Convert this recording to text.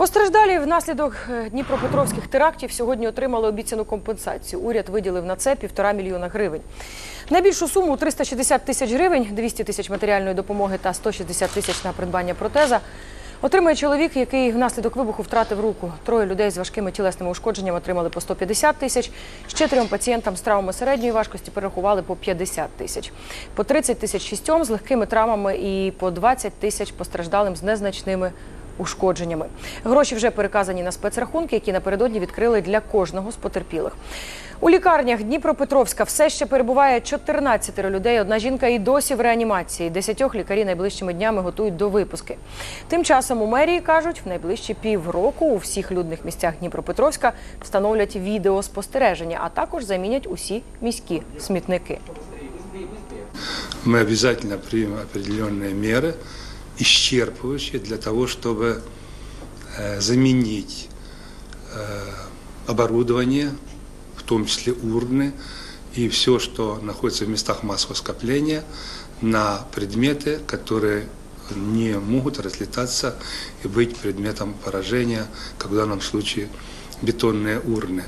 Постраждалі внаслідок е, дніпропетровських терактів сьогодні отримали обіцяну компенсацію. Уряд виділив на це півтора мільйона гривень. Найбільшу суму 360 тисяч гривень, 200 тисяч матеріальної допомоги та 160 тисяч на придбання протеза. Отримає чоловік, який внаслідок вибуху втратив руку. Троє людей з важкими тілесними ушкодженнями отримали по 150 тисяч. Ще трьом пацієнтам з травмами середньої важкості перерахували по 50 тисяч. По 30 тисяч шістьом з легкими травмами і по 20 тисяч постраждалим з незначними ушкодженнями. Гроші вже переказані на спецрахунки, які напередодні відкрили для кожного з потерпілих. У лікарнях Дніпропетровська все ще перебуває 14 людей. Одна жінка і досі в реанімації. Десятьох лікарі найближчими днями готують до випуски. Тим часом у мерії кажуть, в найближчі півроку у всіх людних місцях Дніпропетровська встановлять відеоспостереження, а також замінять усі міські смітники. мы обязательно примем определенные меры, Исчерпывающие для того, чтобы э, заменить э, оборудование, в том числе урны и все, что находится в местах массового скопления, на предметы, которые не могут разлетаться и быть предметом поражения, как в данном случае бетонные урны.